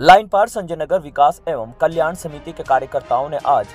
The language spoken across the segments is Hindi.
लाइन पार संजय नगर विकास एवं कल्याण समिति के कार्यकर्ताओं ने आज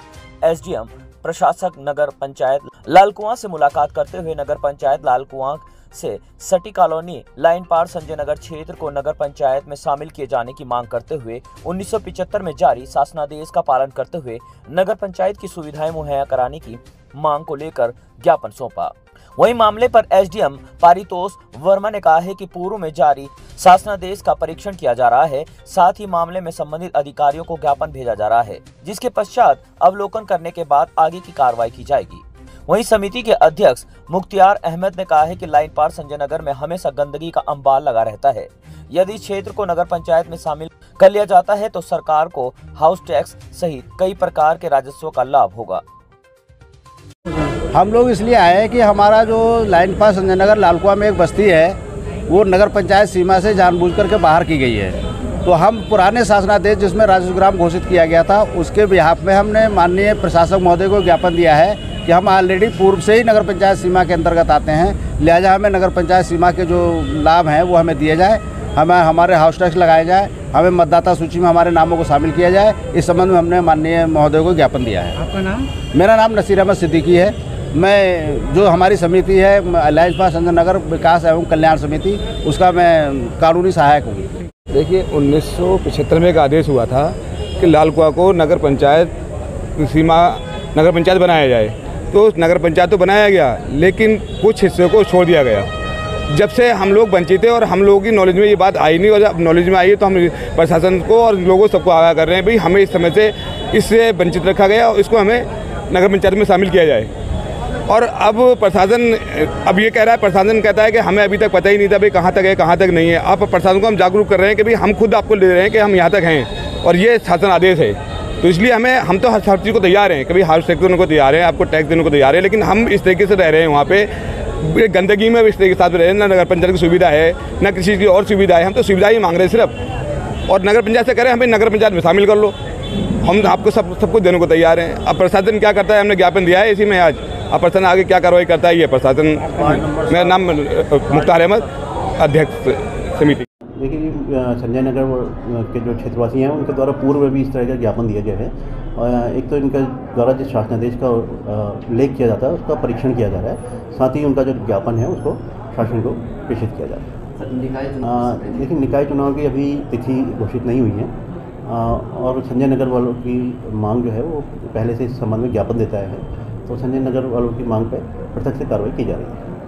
एसडीएम, प्रशासक नगर पंचायत लालकुआं से मुलाकात करते हुए नगर पंचायत लालकुआं से सटी कॉलोनी लाइन पार संजय नगर क्षेत्र को नगर पंचायत में शामिल किए जाने की मांग करते हुए 1975 में जारी शासनादेश का पालन करते हुए नगर पंचायत की सुविधाएँ मुहैया कराने की मांग को लेकर ज्ञापन सौंपा। वहीं मामले पर एसडीएम पारितोष वर्मा ने कहा है कि पूर्व में जारी शासनादेश का परीक्षण किया जा रहा है, साथ ही मामले में संबंधित अधिकारियों को ज्ञापन भेजा जा रहा है, जिसके पश्चात अवलोकन करने के बाद आगे की कार्रवाई की जाएगी। वहीं समिति के अध्यक्ष मुख्तियार अहमद ने कहा है कि लाइन पार संजय नगर में हमेशा गंदगी का अंबार लगा रहता है। यदि क्षेत्र को नगर पंचायत में शामिल कर लिया जाता है तो सरकार को हाउस टैक्स सहित कई प्रकार के राजस्व का लाभ होगा। हम लोग इसलिए आए हैं कि हमारा जो लाइन पास संजय नगर लालकुआ में एक बस्ती है वो नगर पंचायत सीमा से जानबूझ करके बाहर की गई है। तो हम पुराने शासनादेश जिसमें राजस्व ग्राम घोषित किया गया था उसके बिहाफ में हमने माननीय प्रशासक महोदय को ज्ञापन दिया है कि हम ऑलरेडी पूर्व से ही नगर पंचायत सीमा के अंतर्गत आते हैं। लिहाजा हमें नगर पंचायत सीमा के जो लाभ हैं वो हमें दिए जाए हमें हमारे हाउस टैक्स लगाए जाए हमें मतदाता सूची में हमारे नामों को शामिल किया जाए। इस संबंध में हमने माननीय महोदय को ज्ञापन दिया है। आपका नाम? मेरा नाम नसीर अहमद सिद्दीकी है। मैं, जो हमारी समिति है अलायंस पास संजय नगर विकास एवं कल्याण समिति उसका मैं कानूनी सहायक हूँ। देखिए, उन्नीस सौ पचहत्तर में एक आदेश हुआ था कि लालकुआ को नगर पंचायत सीमा, नगर पंचायत बनाया जाए। तो नगर पंचायत तो बनाया गया, लेकिन कुछ हिस्से को छोड़ दिया गया। जब से हम लोग वंचित थे और हम लोगों की नॉलेज में ये बात आई नहीं, और जब नॉलेज में आई है तो हम प्रशासन को और लोगों सबको आगाह कर रहे हैं, भाई, हमें इस समय से इससे वंचित रखा गया और इसको हमें नगर पंचायत में शामिल किया जाए। और अब प्रशासन, अब ये कह रहा है, प्रशासन कहता है कि हमें अभी तक पता ही नहीं था भाई कहाँ तक है, कहाँ तक नहीं है। अब प्रशासन को हम जागरूक कर रहे हैं कि भाई हम खुद आपको ले रहे हैं कि हम यहाँ तक हैं और ये शासन आदेश है। तो इसलिए हमें, हम तो हर हर चीज़ को तैयार हैं कभी हाउस टैक्स देने को तैयार हैं, आपको टैक्स देने को तैयार है, लेकिन हम इस तरीके से रह रहे हैं वहाँ पे। गंदगी में इस तरीके साथ रह रहे हैं, ना नगर पंचायत की सुविधा है, ना किसी की और सुविधा है, हम तो सुविधा ही मांग रहे हैं सिर्फ़। और नगर पंचायत से करें हमें नगर पंचायत में शामिल कर लो। हम आपको सब सब कुछ देने को तैयार हैं। अब प्रशासन क्या करता है, हमने ज्ञापन दिया है इसी में आज। अब प्रशासन आगे क्या कार्रवाई करता है ये प्रशासन? मेरा नाम मुख्तार अहमद अध्यक्ष समिति। देखिए संजय नगर के जो क्षेत्रवासी हैं उनके द्वारा पूर्व में भी इस तरह का ज्ञापन दिया गया है। और एक तो इनका द्वारा जिस शासनादेश का उल्लेख किया जाता है उसका परीक्षण किया जा रहा है। साथ ही उनका जो ज्ञापन है उसको शासन को प्रेषित किया जा रहा है। देखिए निकाय चुनाव की अभी तिथि घोषित नहीं हुई है। और संजय नगर वालों की मांग जो है वो पहले से इस संबंध में ज्ञापन देता है। तो संजय नगर वालों की मांग पर प्रत्यक्ष से कार्रवाई की जा रही है।